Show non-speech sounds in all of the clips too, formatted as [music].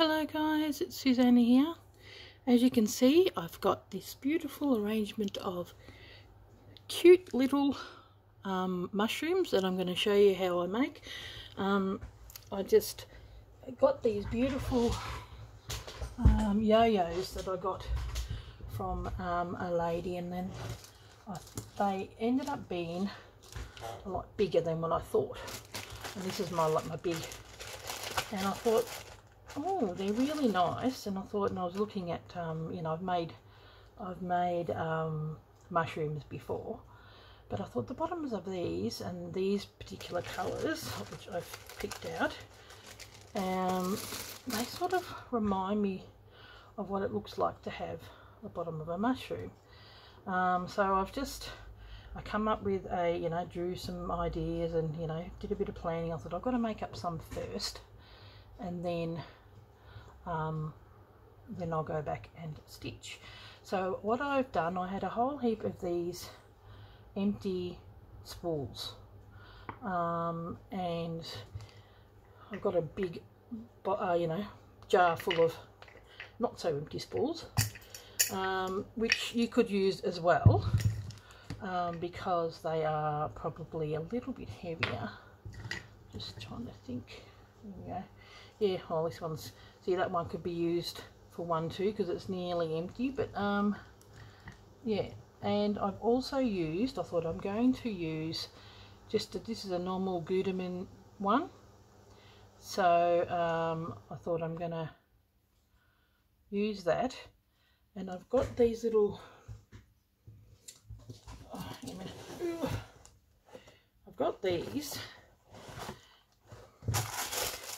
Hello guys, it's Susanna here. As you can see, I've got this beautiful arrangement of cute little um, mushrooms that I'm going to show you how I make. Um, I just got these beautiful um, yo-yos that I got from um, a lady and then I, they ended up being a lot bigger than what I thought. And this is my like my big and I thought oh they're really nice and I thought and I was looking at um, you know I've made I've made um, mushrooms before but I thought the bottoms of these and these particular colours which I've picked out um, they sort of remind me of what it looks like to have the bottom of a mushroom. Um, so I've just I come up with a you know drew some ideas and you know did a bit of planning. I thought I've got to make up some first and then um, then I'll go back and stitch. So what I've done, I had a whole heap of these empty spools um, and I've got a big, uh, you know, jar full of not so empty spools, um, which you could use as well um, because they are probably a little bit heavier. Just trying to think. Yeah, yeah. Well, this one's See, that one could be used for one too because it's nearly empty. But um, yeah, and I've also used, I thought I'm going to use just, a, this is a normal Gutermann one. So um, I thought I'm to use that. And I've got these little, oh, I've got these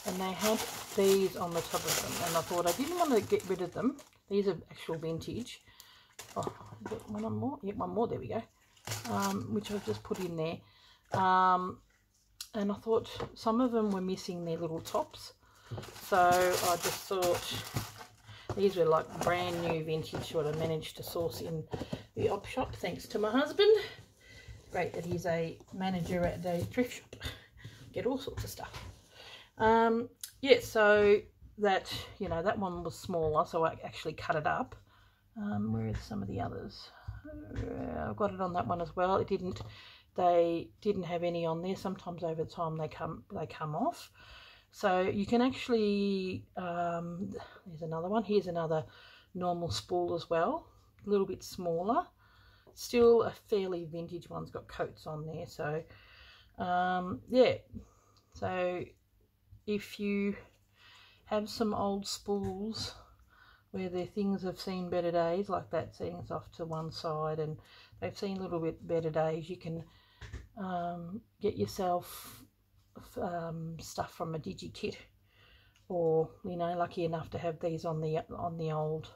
and they had these on the top of them and I thought I didn't want to get rid of them. These are actual vintage. Oh one more? Yeah one more there we go. Um, which I've just put in there. Um, and I thought some of them were missing their little tops. So I just thought these were like brand new vintage what I managed to source in the op shop thanks to my husband. Great that he's a manager at the thrift shop. Get all sorts of stuff um, yeah, so that, you know, that one was smaller, so I actually cut it up. Um, where are some of the others? Uh, I've got it on that one as well. It didn't, they didn't have any on there. Sometimes over time they come, they come off. So you can actually, um, there's another one. Here's another normal spool as well. A little bit smaller. Still a fairly vintage one's got Coats on there. So, um, yeah. So if you have some old spools where their things have seen better days, like that it's off to one side and they've seen a little bit better days, you can um, get yourself um, stuff from a DigiKit or, you know, lucky enough to have these on the on the old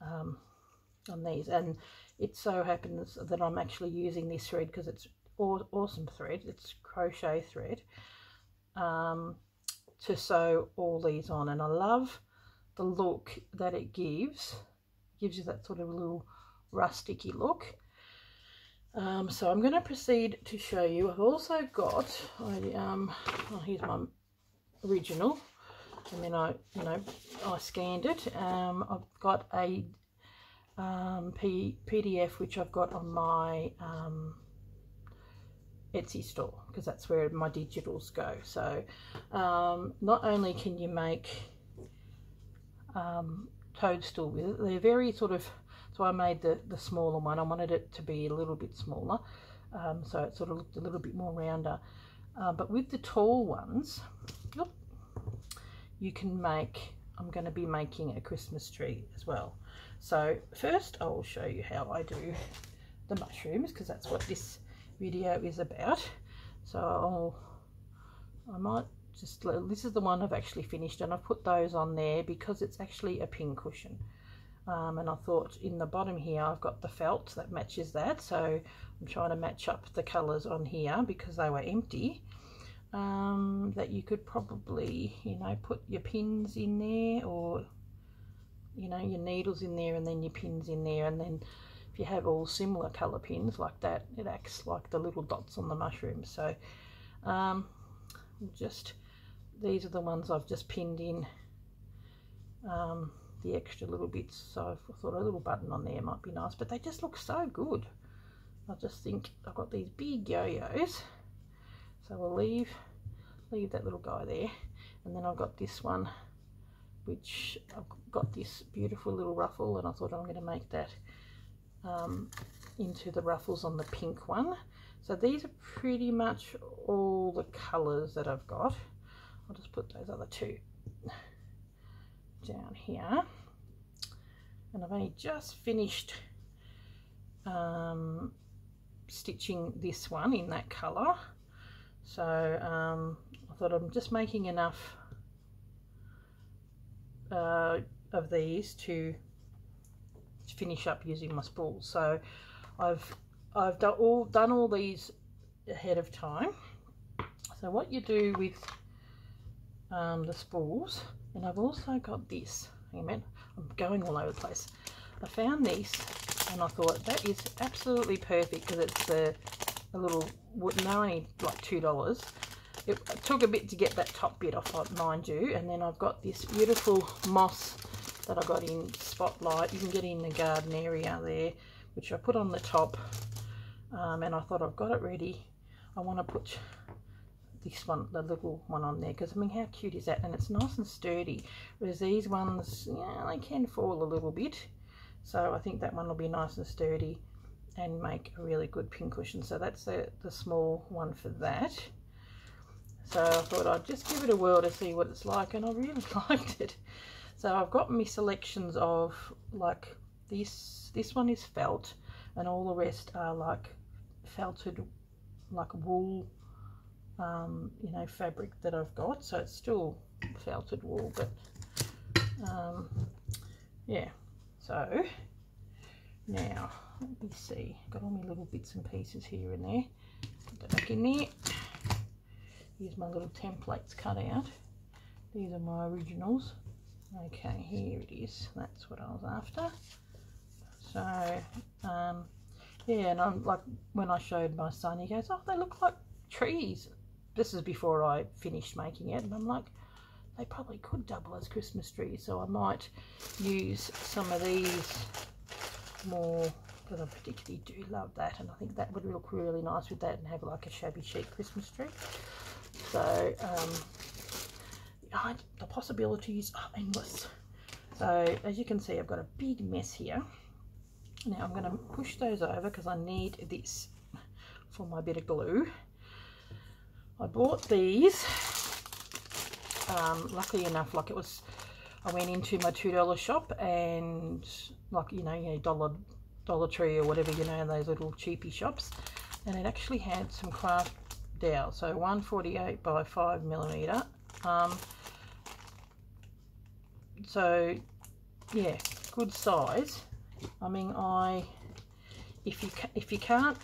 um, on these. And it so happens that I'm actually using this thread because it's aw awesome thread. It's crochet thread um, to sew all these on. And I love the look that it gives. It gives you that sort of little rusticy look. Um, so I'm going to proceed to show you. I've also got I, um, oh, here's my original. And then I you know I scanned it. Um, I've got a um, P PDF which I've got on my um, Etsy store because that's where my digitals go. So um, not only can you make um, toadstool with it, they're very sort of, so I made the, the smaller one. I wanted it to be a little bit smaller. Um, so it sort of looked a little bit more rounder. Uh, but with the tall ones, you can make, I'm going to be making a Christmas tree as well. So first I will show you how I do the mushrooms because that's what this video is about. So I'll, I might just, this is the one I've actually finished and I've put those on there because it's actually a pin cushion. Um, and I thought in the bottom here I've got the felt that matches that so I'm trying to match up the colours on here because they were empty um, that you could probably you know put your pins in there or you know your needles in there and then your pins in there and then if you have all similar colour pins like that, it acts like the little dots on the mushrooms. So um, just, these are the ones I've just pinned in um, the extra little bits. So I thought a little button on there might be nice, but they just look so good. I just think I've got these big yo-yos. So we'll leave, leave that little guy there. And then I've got this one, which I've got this beautiful little ruffle and I thought I'm going to make that um, into the ruffles on the pink one. So these are pretty much all the colours that I've got. I'll just put those other two down here. And I've only just finished um, stitching this one in that colour. So um, I thought I'm just making enough uh, of these to finish up using my spools. So I've I've done all done all these ahead of time. So what you do with um, the spools, and I've also got this. Hang a minute, I'm going all over the place. I found this, and I thought that is absolutely perfect because it's a, a little. They're only like two dollars. It took a bit to get that top bit off, mind you, and then I've got this beautiful moss that I got in Spotlight. You can get in the garden area there, which I put on the top. Um, and I thought I've got it ready. I want to put this one, the little one on there, because I mean, how cute is that? And it's nice and sturdy, whereas these ones, yeah, they can fall a little bit. So I think that one will be nice and sturdy and make a really good pin cushion. So that's the, the small one for that. So I thought I'd just give it a whirl to see what it's like, and I really [laughs] liked it. So I've got my selections of like this, this one is felt and all the rest are like felted like wool um, you know fabric that I've got. So it's still felted wool but um, yeah. So now let me see. Got all my little bits and pieces here and there. Put that back in there. Here's my little templates cut out. These are my originals okay here it is. That's what I was after. So um, yeah and I'm like when I showed my son he goes oh they look like trees. This is before I finished making it and I'm like they probably could double as Christmas trees so I might use some of these more. Because I particularly do love that and I think that would look really nice with that and have like a shabby chic Christmas tree. So um, the possibilities are endless. So as you can see, I've got a big mess here. Now I'm going to push those over because I need this for my bit of glue. I bought these, um, luckily enough, like it was, I went into my $2 shop and like, you know, you know, Dollar, Dollar Tree or whatever, you know, those little cheapy shops. And it actually had some craft dowel, so 148 by 5 millimeter. Um, so yeah good size. I mean I if you if you can't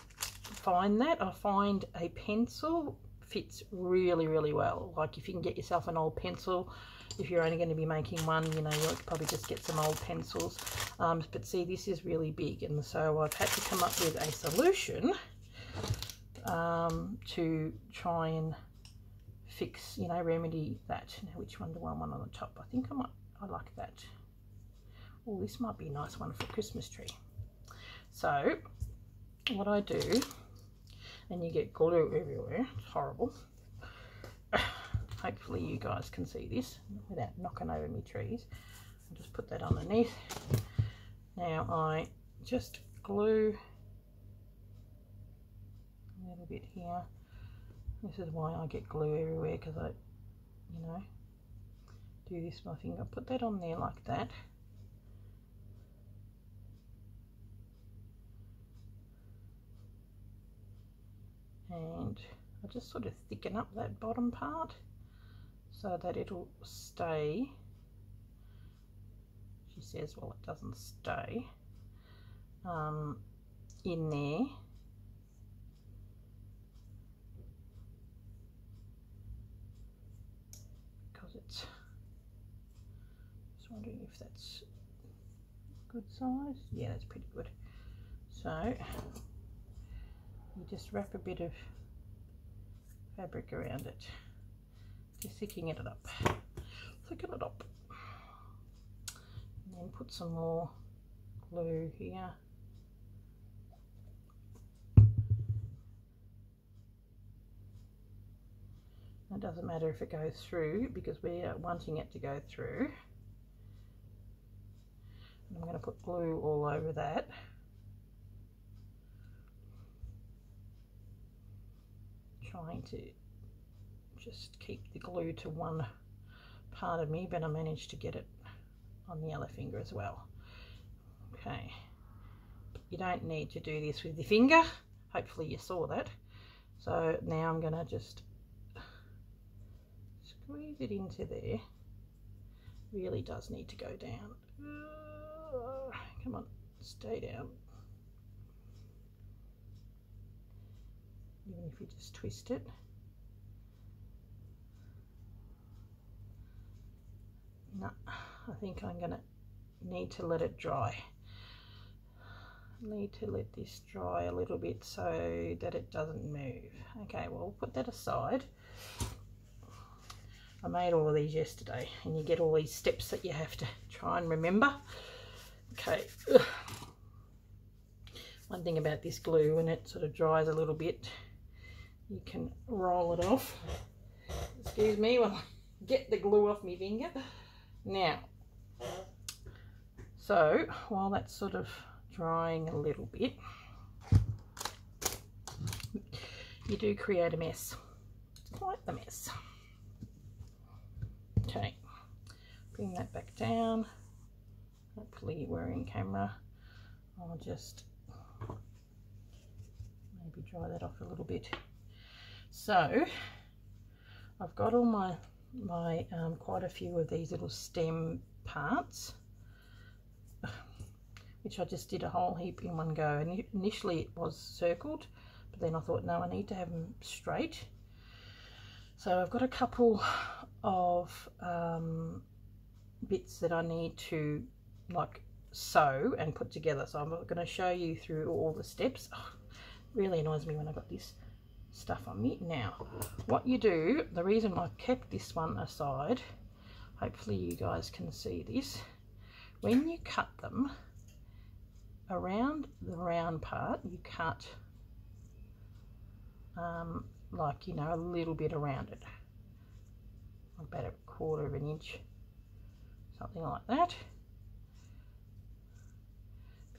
find that I find a pencil fits really really well. Like if you can get yourself an old pencil if you're only going to be making one you know you'll probably just get some old pencils. Um, but see this is really big and so I've had to come up with a solution um, to try and fix you know remedy that. Now which one do I want on the top? I think I might I like that. Oh, this might be a nice one for Christmas tree. So, what I do, and you get glue everywhere, it's horrible. [sighs] Hopefully you guys can see this without knocking over my trees. I'll just put that underneath. Now I just glue a little bit here. This is why I get glue everywhere because I, you know, do this my finger. Put that on there like that. And I just sort of thicken up that bottom part so that it'll stay. She says well it doesn't stay um, in there because it's wondering if that's good size. Yeah, that's pretty good. So you just wrap a bit of fabric around it, just thickening it up, thicken it up. And then put some more glue here. It doesn't matter if it goes through because we are wanting it to go through. I'm going to put glue all over that. Trying to just keep the glue to one part of me, but I managed to get it on the other finger as well. Okay, you don't need to do this with your finger. Hopefully you saw that. So now I'm going to just squeeze it into there. Really does need to go down. [sighs] come on, stay down. Even if you just twist it. No, I think I'm going to need to let it dry. Need to let this dry a little bit so that it doesn't move. Okay, well, we'll put that aside. I made all of these yesterday and you get all these steps that you have to try and remember. Okay. One thing about this glue, when it sort of dries a little bit, you can roll it off. Excuse me while I get the glue off my finger. Now, so while that's sort of drying a little bit, you do create a mess. It's quite the mess. Okay, bring that back down. Hopefully we're in camera. I'll just maybe dry that off a little bit. So I've got all my my um, quite a few of these little stem parts which I just did a whole heap in one go and initially it was circled but then I thought no I need to have them straight so I've got a couple of um, bits that I need to like sew and put together. So I'm going to show you through all the steps. Oh, really annoys me when I've got this stuff on me. Now what you do the reason I kept this one aside hopefully you guys can see this when you cut them around the round part you cut um, like you know a little bit around it. About a quarter of an inch something like that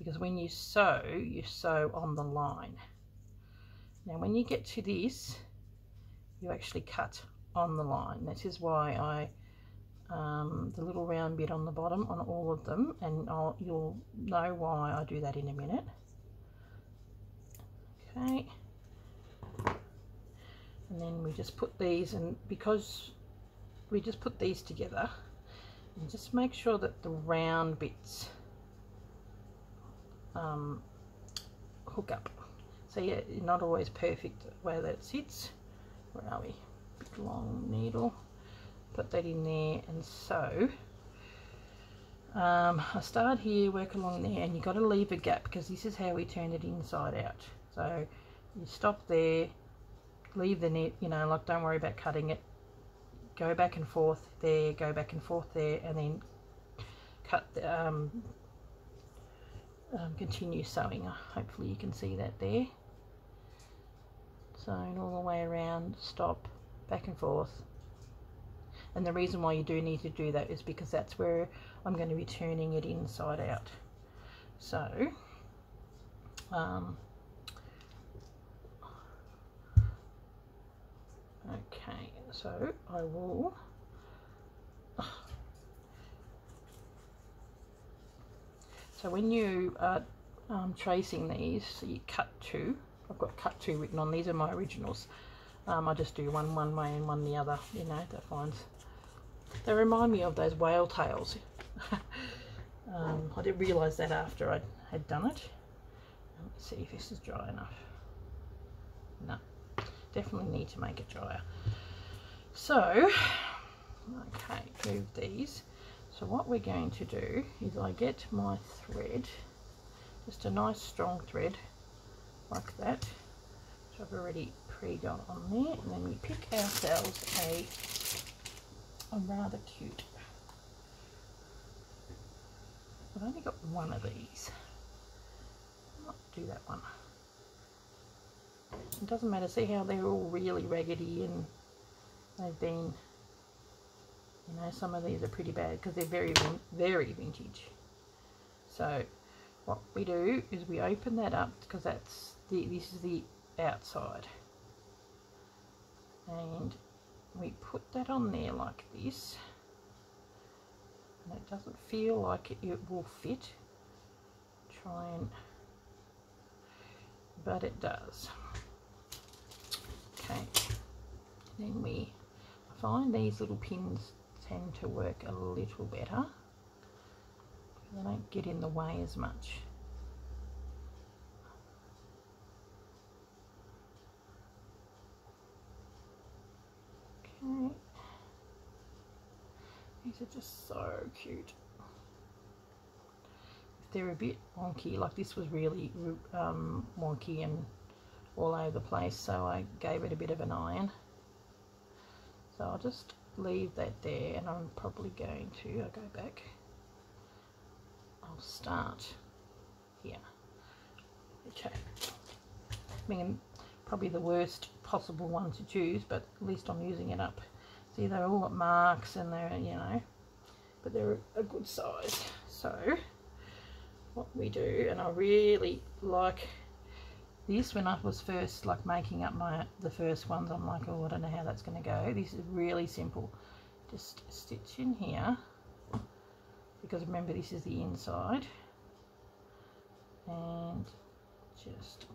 because when you sew you sew on the line now when you get to this, you actually cut on the line. This is why I, um, the little round bit on the bottom on all of them, and I'll, you'll know why I do that in a minute. Okay. And then we just put these, and because we just put these together, and just make sure that the round bits um, hook up. So yeah, not always perfect where that sits. Where are we? Big long needle. Put that in there and so um, I start here, work along there, and you've got to leave a gap because this is how we turn it inside out. So you stop there, leave the net, you know, like don't worry about cutting it. Go back and forth there, go back and forth there, and then cut the, um, um, continue sewing. Hopefully you can see that there sewn all the way around, stop, back and forth. And the reason why you do need to do that is because that's where I'm going to be turning it inside out. So, um, okay, so I will So when you are um, tracing these, so you cut two, I've got cut two written on. These are my originals. Um, I just do one one way and one the other. You know, that finds. They remind me of those whale tails. [laughs] um, I didn't realise that after I had done it. Let's see if this is dry enough. No, definitely need to make it drier. So, okay, move these. So what we're going to do is I get my thread, just a nice strong thread, like that which I've already pre-got on there and then we pick ourselves a, a rather cute I've only got one of these. Not do that one. It doesn't matter. See how they're all really raggedy and they've been, you know, some of these are pretty bad because they're very, very vintage. So what we do is we open that up because that's the, this is the outside. And we put that on there like this. And it doesn't feel like it, it will fit. Try and, but it does. Okay, then we find these little pins tend to work a little better. They don't get in the way as much. Okay. These are just so cute. If they're a bit wonky, like this was really um, wonky and all over the place so I gave it a bit of an iron so I'll just leave that there and I'm probably going to I'll go back. I'll start here. Okay. I mean probably the worst possible one to choose but at least I'm using it up. See they're all at marks and they're you know but they're a good size. So what we do and I really like this when I was first like making up my the first ones I'm like oh I don't know how that's going to go. This is really simple. Just stitch in here because remember this is the inside. And just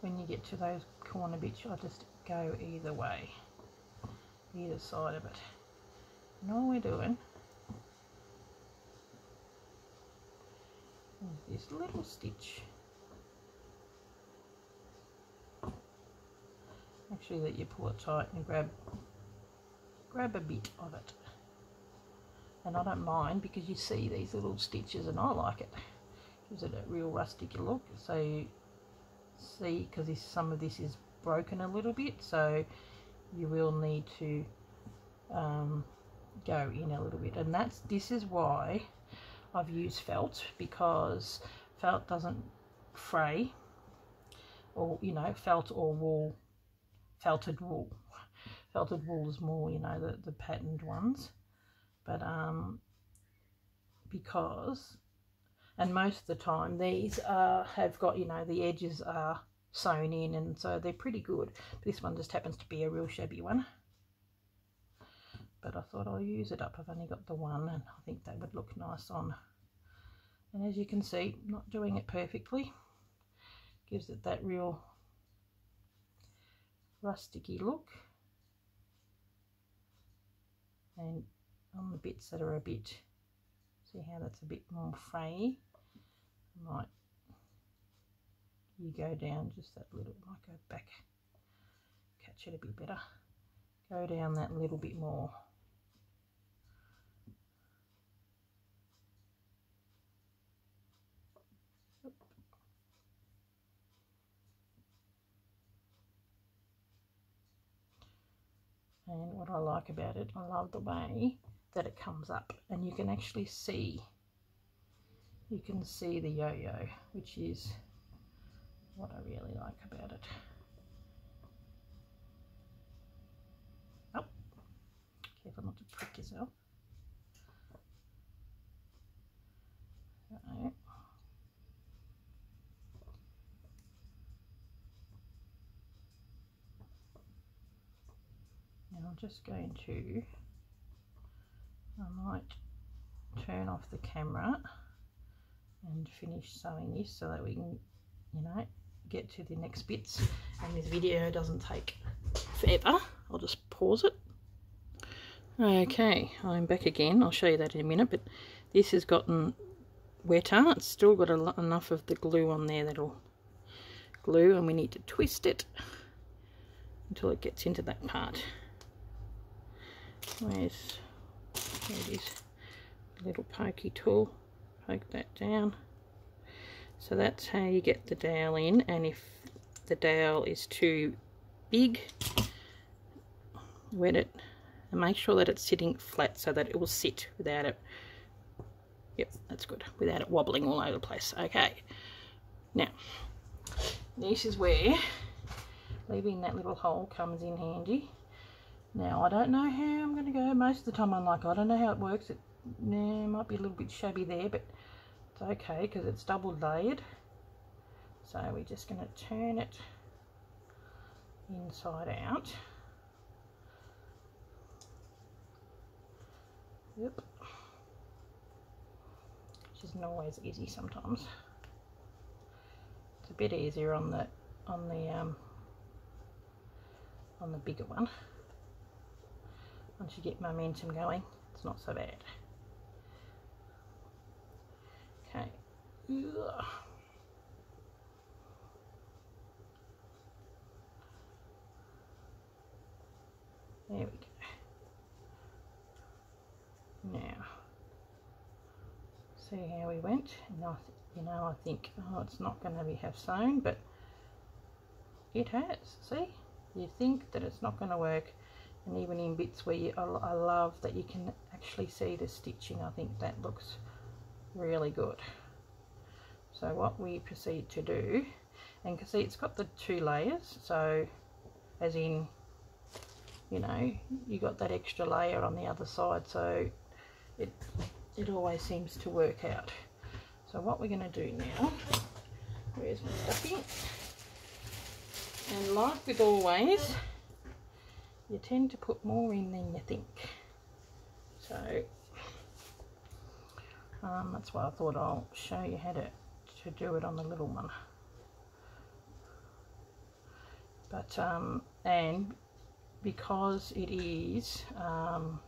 when you get to those corner bits I just go either way either side of it. And all we're doing this little stitch. Make sure that you pull it tight and grab grab a bit of it. And I don't mind because you see these little stitches and I like it. Gives it a real rustic look. So see because some of this is broken a little bit so you will need to um, go in a little bit. And that's this is why I've used felt because felt doesn't fray or you know felt or wool felted wool. [laughs] Felted wool is more you know the, the patterned ones. But um because and most of the time these uh, have got you know the edges are sewn in and so they're pretty good. This one just happens to be a real shabby one but I thought I'll use it up. I've only got the one and I think that would look nice on. And as you can see, not doing it perfectly. Gives it that real rusticy look. And on the bits that are a bit, see how that's a bit more frayy. Might you go down just that little, might go back, catch it a bit better. Go down that little bit more. And what I like about it I love the way that it comes up. And you can actually see you can see the yo-yo which is what I really like about it. Oh careful not to prick yourself. Right. I'm just going to I might turn off the camera and finish sewing this so that we can you know get to the next bits. And this video doesn't take forever. I'll just pause it. Okay I'm back again. I'll show you that in a minute but this has gotten wetter. It's still got enough of the glue on there that'll glue and we need to twist it until it gets into that part Where's there it is, little pokey tool. Poke that down. So that's how you get the dowel in and if the dowel is too big wet it. And make sure that it's sitting flat so that it will sit without it. Yep that's good. Without it wobbling all over the place. Okay. Now this is where leaving that little hole comes in handy now I don't know how I'm going to go most of the time I'm like I don't know how it works it nah, might be a little bit shabby there but it's okay because it's double layered so we're just going to turn it inside out Yep. Which isn't always easy sometimes. It's a bit easier on the on the um, on the bigger one. Once you get momentum going, it's not so bad. Okay. Ugh. There we go. Now, see how we went. You know, I think, oh, it's not going to be half sewn, but it has. See, you think that it's not going to work, and even in bits where you, I, love that you can actually see the stitching. I think that looks really good. So what we proceed to do, and you can see it's got the two layers, so as in, you know, you got that extra layer on the other side, so it, it always seems to work out. So what we're going to do now, where's my stuffing? And like with always, you tend to put more in than you think. So um, that's why I thought I'll show you how to, to do it on the little one. But, um, and because it is um,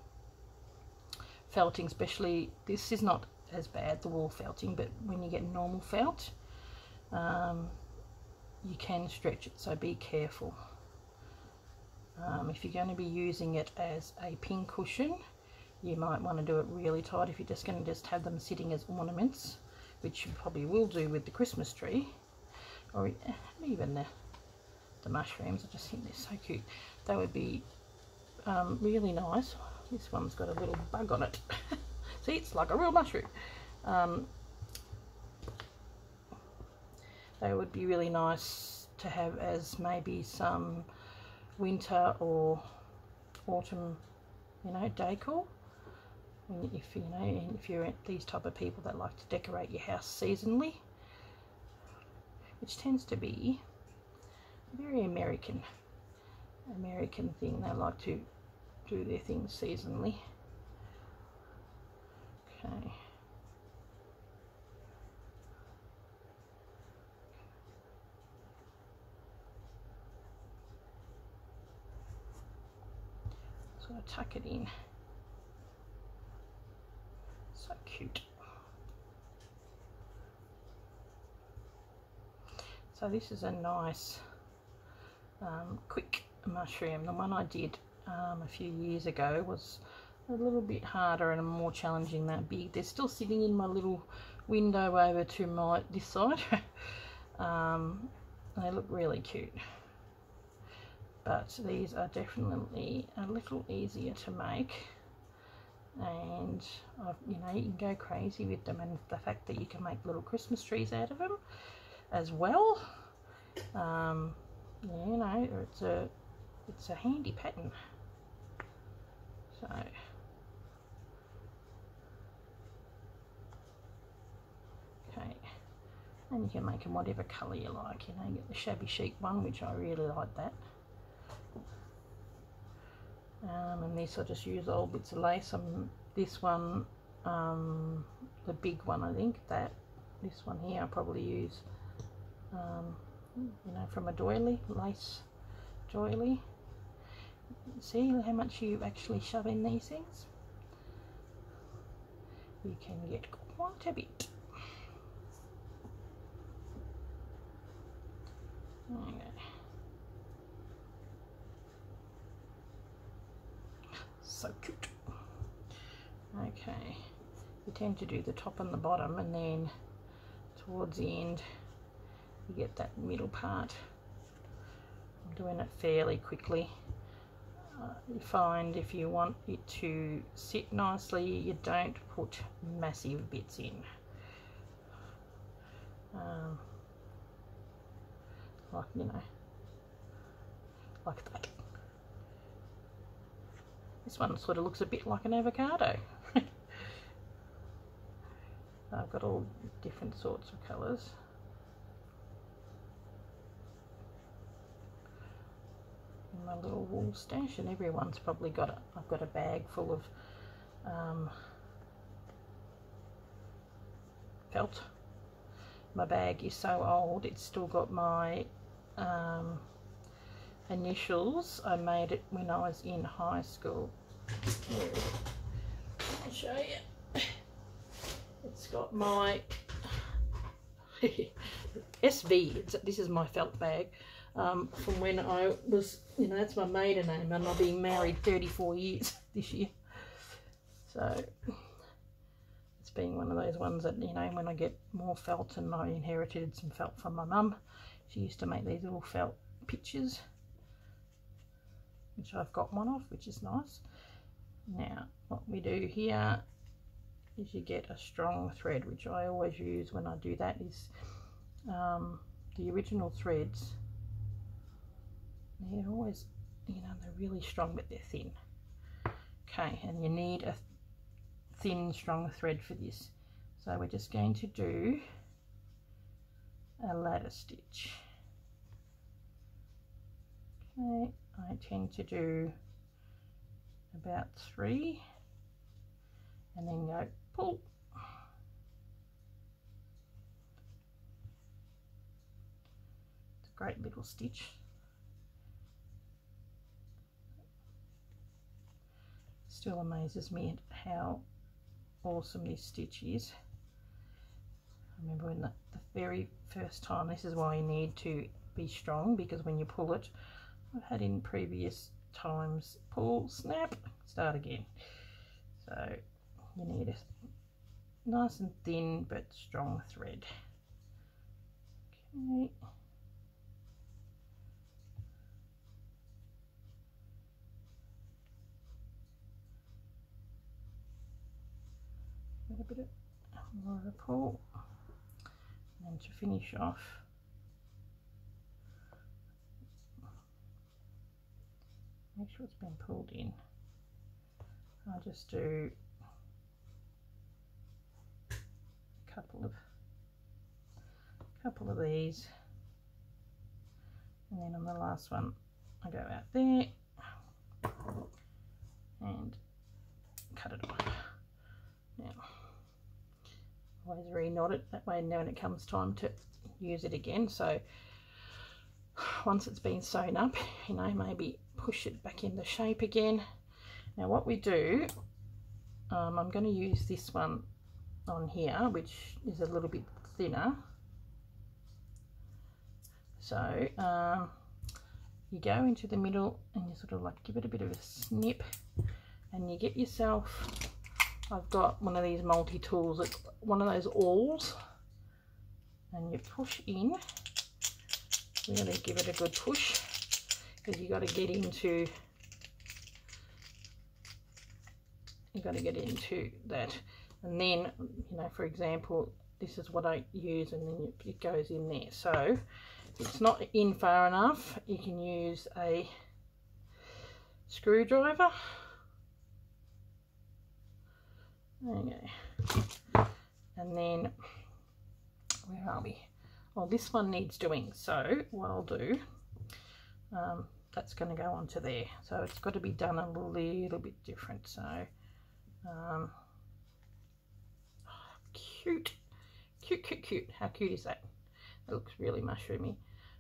felting especially this is not as bad the wool felting but when you get normal felt um, you can stretch it so be careful um, if you're going to be using it as a pin cushion you might want to do it really tight if you're just going to just have them sitting as ornaments which you probably will do with the Christmas tree or even the, the mushrooms I just think they're so cute that would be um, really nice this one's got a little bug on it. [laughs] See, it's like a real mushroom. Um, they would be really nice to have as maybe some winter or autumn, you know, decor. If you know, if you're these type of people that like to decorate your house seasonally, which tends to be very American, American thing. They like to do their things seasonally. Okay. I tuck it in. So cute. So this is a nice um, quick mushroom. The one I did um, a few years ago was a little bit harder and more challenging that big. They're still sitting in my little window over to my this side. [laughs] um, they look really cute. But these are definitely a little easier to make. And I've, you know you can go crazy with them and the fact that you can make little Christmas trees out of them as well. Um, you know it's a it's a handy pattern. So. Okay. And you can make them whatever colour you like you know you get the shabby chic one which I really like that um, and this I just use old bits of lace. Um, this one um, the big one I think that this one here I probably use um, you know from a doily lace doily. See how much you actually shove in these things? You can get quite a bit. So cute. Okay. You tend to do the top and the bottom and then towards the end you get that middle part. I'm doing it fairly quickly. Uh, you find if you want it to sit nicely you don't put massive bits in. Um, like you know like that this one sort of looks a bit like an avocado [laughs] I've got all different sorts of colours my little wool stash and everyone's probably got it. I've got a bag full of um, felt. My bag is so old it's still got my um, initials. I made it when I was in high school. I'll show you. It's got my [laughs] SV. this is my felt bag um, from when I was, you know, that's my maiden name and I've been married 34 years [laughs] this year. So it's been one of those ones that, you know, when I get more felt and I inherited some felt from my mum, she used to make these little felt pictures, which I've got one of, which is nice. Now, what we do here is you get a strong thread, which I always use when I do that is um, the original threads they're always, you know, they're really strong, but they're thin. Okay, and you need a thin, strong thread for this. So we're just going to do a ladder stitch. Okay, I tend to do about three and then go pull. It's a great little stitch. still amazes me how awesome this stitch is. I remember when the, the very first time, this is why you need to be strong because when you pull it, I've had in previous times, pull, snap, start again. So you need a nice and thin but strong thread. Okay. a bit of more of a pull and to finish off make sure it's been pulled in. I'll just do a couple of couple of these. And then on the last one I go out there and cut it off. Now always re-knot it. That way and now when it comes time to use it again. So once it's been sewn up you know maybe push it back into shape again now what we do um, I'm going to use this one on here which is a little bit thinner so um, you go into the middle and you sort of like give it a bit of a snip and you get yourself I've got one of these multi-tools, it's one of those awls, and you push in. You're going to give it a good push because you got to get into you got to get into that and then you know for example this is what I use and then it goes in there so if it's not in far enough you can use a screwdriver Okay. And then, where are we? Well, this one needs doing. So what I'll do, um, that's going to go onto there. So it's got to be done a little bit different. So, um, oh, cute, cute, cute, cute. How cute is that? It looks really mushroomy.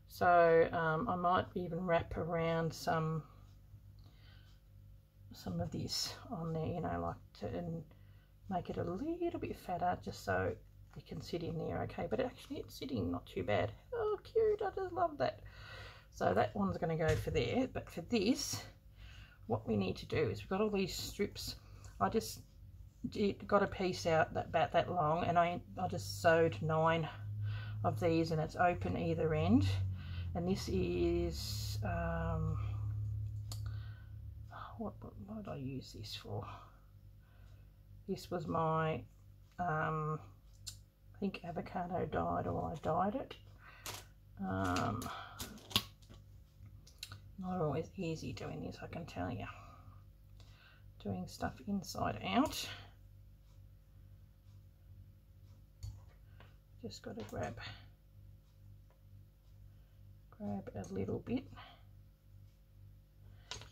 So um, I might even wrap around some some of this on there, you know, like to, and make it a little bit fatter just so it can sit in there okay? But actually it's sitting not too bad. Oh cute I just love that. So that one's going to go for there but for this what we need to do is we've got all these strips. I just got a piece out that about that long and I, I just sewed nine of these and it's open either end. And this is um, what, what, what I use this for? This was my, um, think avocado died or I dyed it. Um, not always easy doing this, I can tell you. Doing stuff inside out. Just got to grab grab a little bit.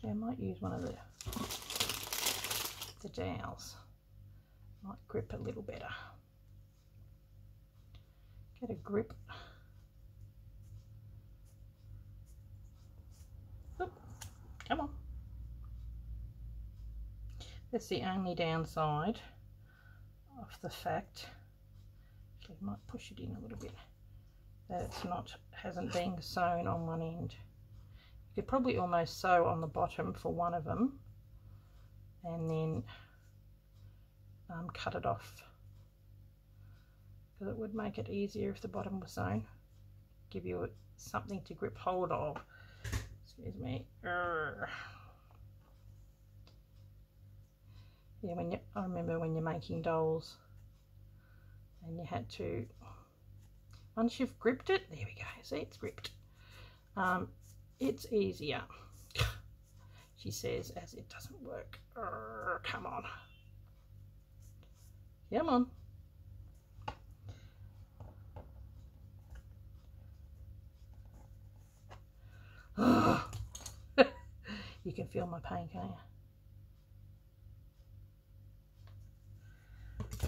Yeah, I might use one of the the dowels. Might grip a little better. Get a grip. Oop, come on. That's the only downside of the fact. Actually, I might push it in a little bit. That it's not hasn't been sewn on one end. You could probably almost sew on the bottom for one of them, and then um, cut it off because it would make it easier if the bottom was sewn. Give you something to grip hold of. Excuse me. Urgh. Yeah, when you, I remember when you're making dolls and you had to, once you've gripped it, there we go, see it's gripped. Um, it's easier, [laughs] she says, as it doesn't work. Urgh, come on. Come on. [gasps] you can feel my pain, can't you?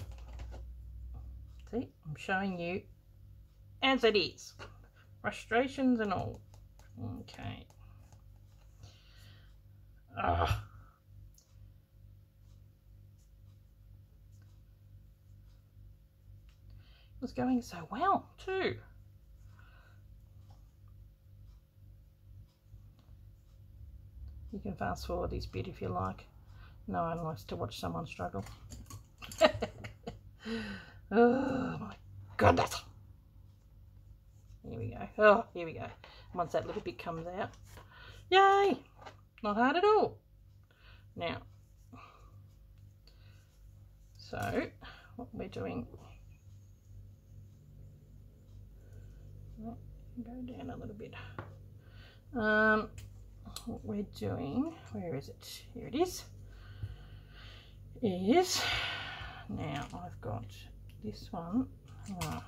See, I'm showing you as it is. Frustrations and all. Okay. Ah. It was going so well too. You can fast forward this bit if you like. No one likes to watch someone struggle. [laughs] Oh my goodness. Here we go. Oh, here we go. Once that little bit comes out. Yay! Not hard at all. Now, so what we're doing, oh, go down a little bit. Um, what we're doing, where is it? Here it is. Is now I've got this one. Oh.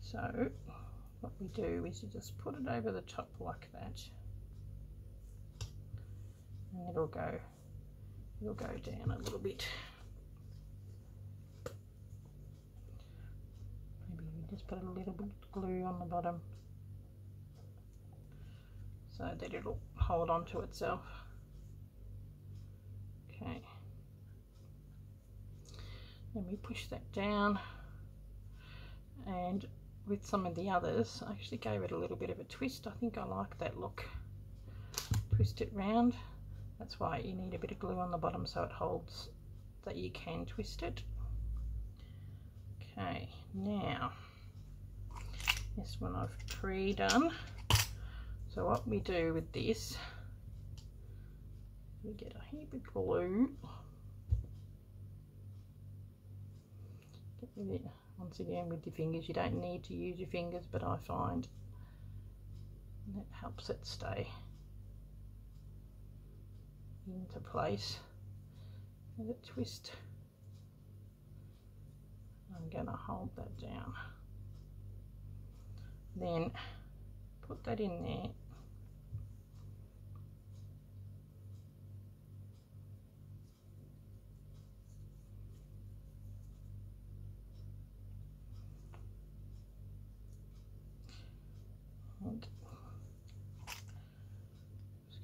So what we do is you just put it over the top like that and it'll go it'll go down a little bit. Maybe we just put a little bit of glue on the bottom so that it'll hold on to itself. Okay. Then we push that down and with some of the others I actually gave it a little bit of a twist. I think I like that look. Twist it round. That's why you need a bit of glue on the bottom so it holds that you can twist it. Okay, now this one I've pre-done. So what we do with this we get a heap of glue. Get with it once again with your fingers. You don't need to use your fingers, but I find that helps it stay into place. Let it twist. I'm going to hold that down. Then put that in there.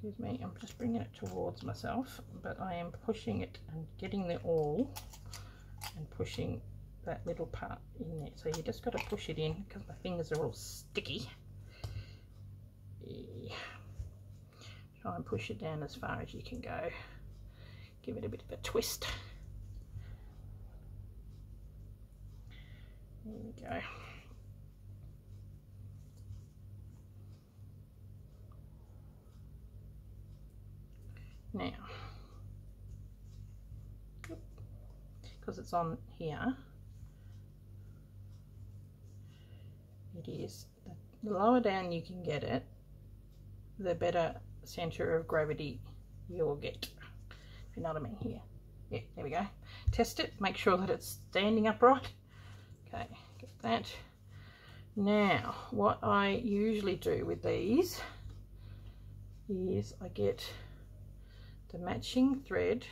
Excuse me, I'm just bringing it towards myself, but I am pushing it and getting the awl and pushing that little part in there. So you just got to push it in because my fingers are all sticky. Yeah. Try and push it down as far as you can go. Give it a bit of a twist. There we go. Now, because it's on here, the lower down you can get it, the better center of gravity you'll get. If you know what I mean here. Yeah, there we go. Test it, make sure that it's standing upright. Okay, get that. Now, what I usually do with these is I get the matching thread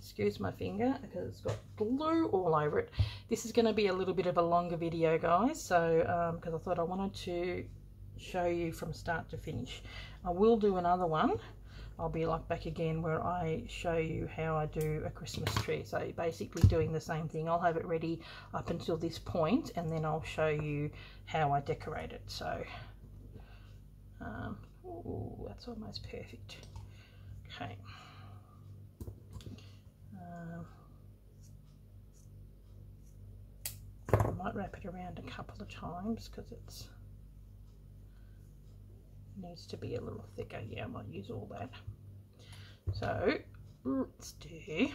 excuse my finger because it's got glue all over it. This is going to be a little bit of a longer video guys so because um, I thought I wanted to show you from start to finish. I will do another one. I'll be like back again where I show you how I do a Christmas tree. So basically doing the same thing. I'll have it ready up until this point and then I'll show you how I decorate it. So um, ooh, that's almost perfect. Okay I might wrap it around a couple of times because it's needs to be a little thicker. Yeah, I might use all that. So let's do,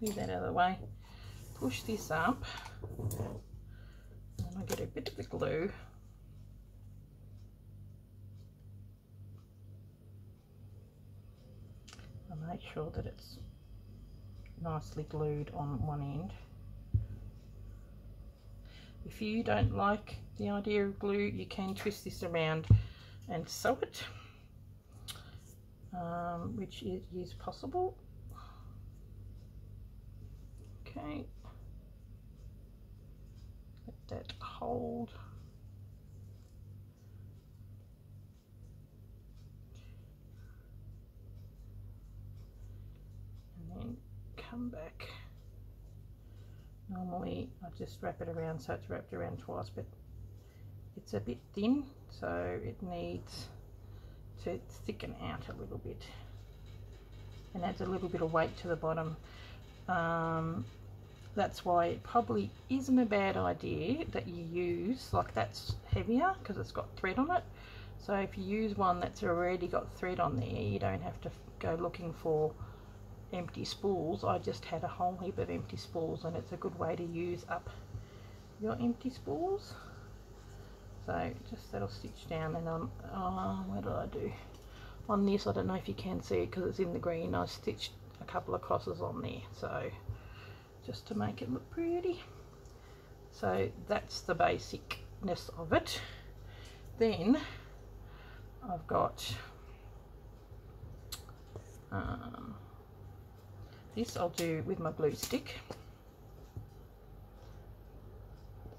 move that out of the way, push this up, and I get a bit of the glue. Make sure that it's nicely glued on one end. If you don't like the idea of glue, you can twist this around and sew it, um, which is, is possible. Okay, let that hold. Come back. Normally I just wrap it around so it's wrapped around twice, but it's a bit thin so it needs to thicken out a little bit and adds a little bit of weight to the bottom um, that's why it probably isn't a bad idea that you use like that's heavier because it's got thread on it so if you use one that's already got thread on there you don't have to go looking for empty spools. I just had a whole heap of empty spools and it's a good way to use up your empty spools. So just that'll stitch down and on oh, what did I do? On this I don't know if you can see it because it's in the green. I stitched a couple of crosses on there so just to make it look pretty. So that's the basicness of it. Then I've got um, this I'll do with my glue stick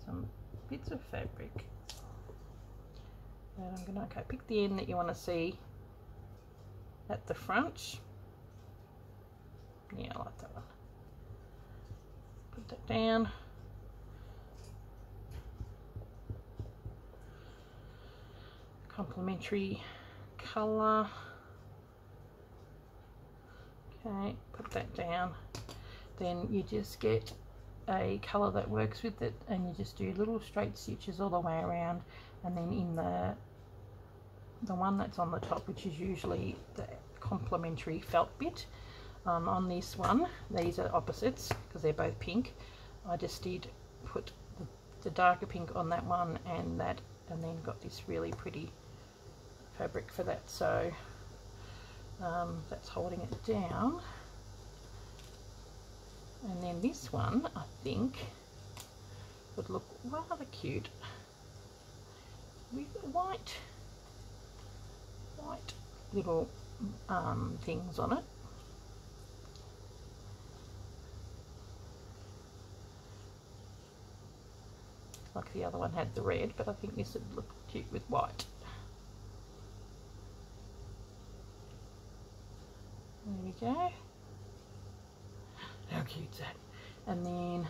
some bits of fabric and I'm to okay, pick the end that you want to see at the front. Yeah, I like that one. Put that down. Complementary colour. Okay, put that down. Then you just get a colour that works with it and you just do little straight stitches all the way around. And then in the the one that's on the top which is usually the complementary felt bit um, on this one these are opposites because they're both pink. I just did put the, the darker pink on that one and that and then got this really pretty fabric for that. So um, that's holding it down and then this one I think would look rather cute with white white little um, things on it. Like the other one had the red, but I think this would look cute with white. We go. How cute's that? And then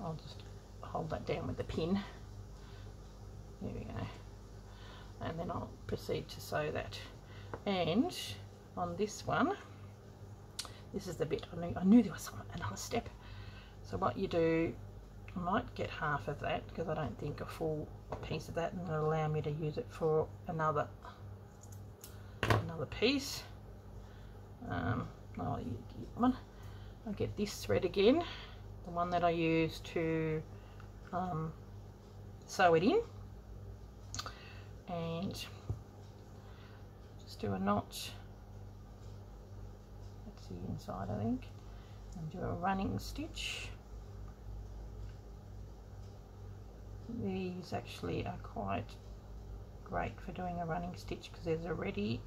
I'll just hold that down with the pin. There we go and then I'll proceed to sew that and on this one this is the bit I knew, I knew there was another step so what you do I might get half of that because I don't think a full piece of that and it'll allow me to use it for another another piece um, I'll one I get this thread again. The one that I use to um, sew it in. And just do a notch. That's the inside I think. And do a running stitch. These actually are quite great for doing a running stitch because there's already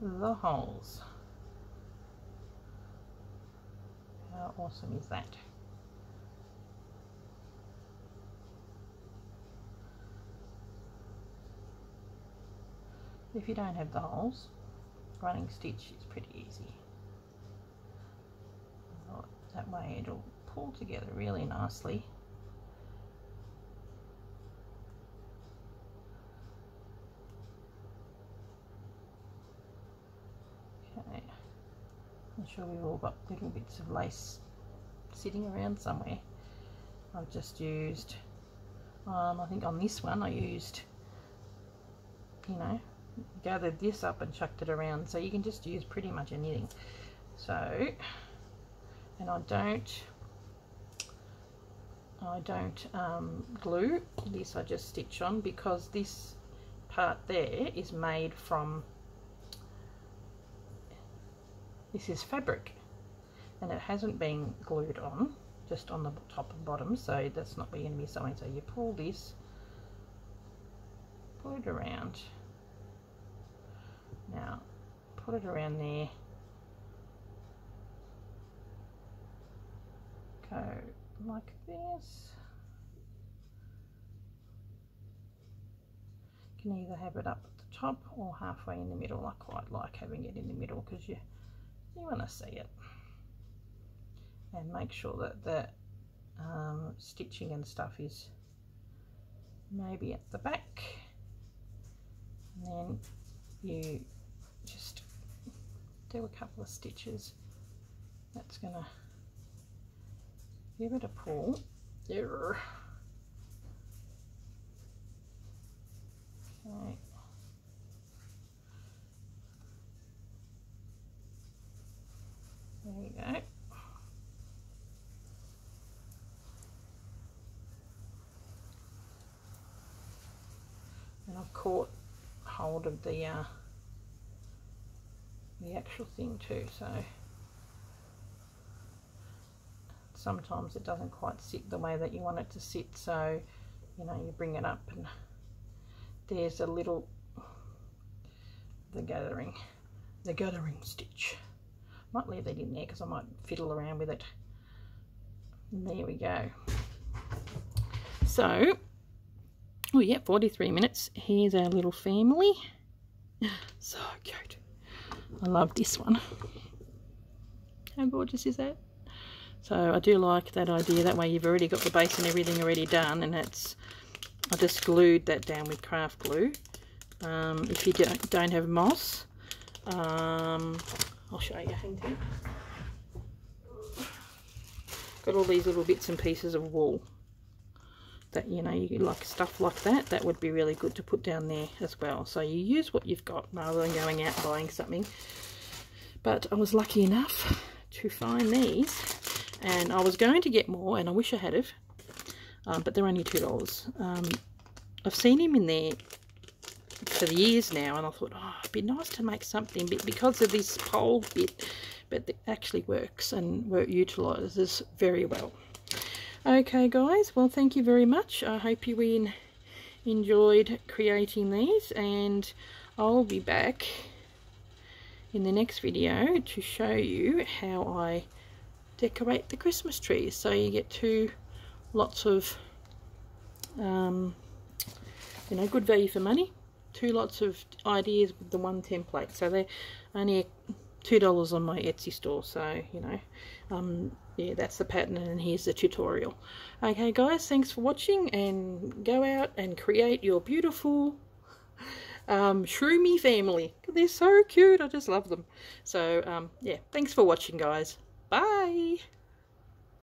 the holes. How awesome is that? If you don't have the holes running stitch is pretty easy. That way it'll pull together really nicely okay Sure we've all got little bits of lace sitting around somewhere. I've just used um, I think on this one I used you know gathered this up and chucked it around. So you can just use pretty much anything. So and I don't I don't um, glue this I just stitch on because this part there is made from this is fabric and it hasn't been glued on just on the top and bottom so that's not where you're going to be sewing so you pull this pull it around. Now put it around there. Go like this. You can either have it up at the top or halfway in the middle. I quite like having it in the middle because you you want to see it. And make sure that the um, stitching and stuff is maybe at the back. And then you just do a couple of stitches. That's gonna give it a pull. There okay there you go. And I've caught hold of the uh, the actual thing too so sometimes it doesn't quite sit the way that you want it to sit so you know you bring it up and there's a little the gathering the gathering stitch might leave that in there because I might fiddle around with it and there we go so oh yeah 43 minutes here's our little family [sighs] so cute I love this one. How gorgeous is that? So I do like that idea. That way you've already got the base and everything already done. And it's, I just glued that down with craft glue. Um, if you don't, don't have moss, um, I'll show you. Got all these little bits and pieces of wool that you know you like stuff like that that would be really good to put down there as well. So you use what you've got rather than going out buying something. But I was lucky enough to find these and I was going to get more and I wish I had have um, but they're only two dollars. Um, I've seen him in there for the years now and I thought oh it'd be nice to make something but because of this pole bit but it actually works and work utilizes very well Okay guys, well thank you very much. I hope you in, enjoyed creating these and I'll be back in the next video to show you how I decorate the Christmas tree So you get two lots of, um, you know, good value for money. Two lots of ideas with the one template. So they're only $2 on my Etsy store. So, you know, um, yeah, that's the pattern and here's the tutorial. Okay, guys, thanks for watching and go out and create your beautiful um, shroomy family. They're so cute. I just love them. So, um, yeah, thanks for watching, guys. Bye.